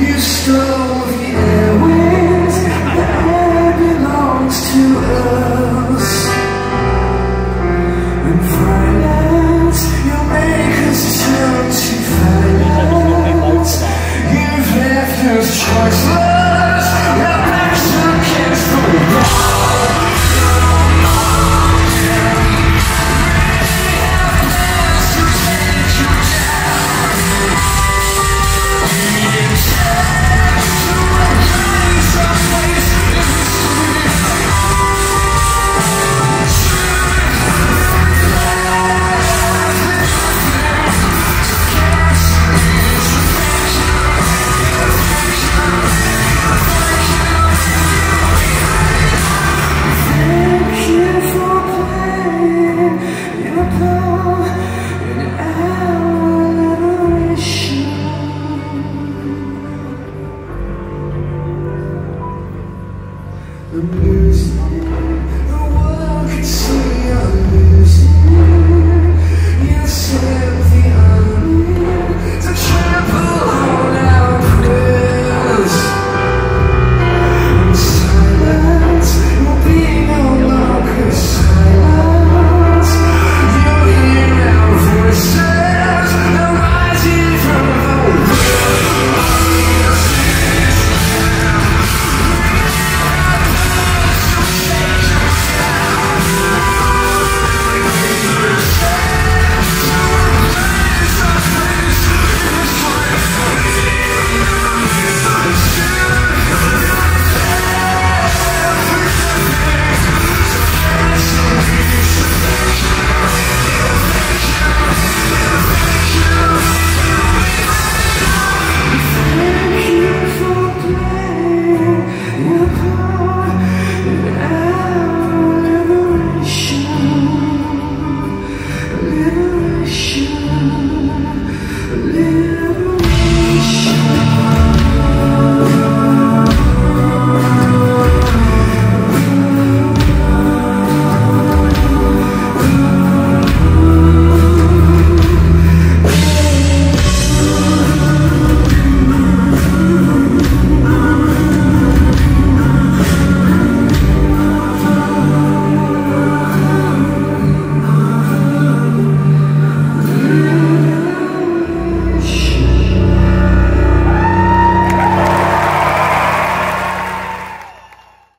You stole Losing you. The world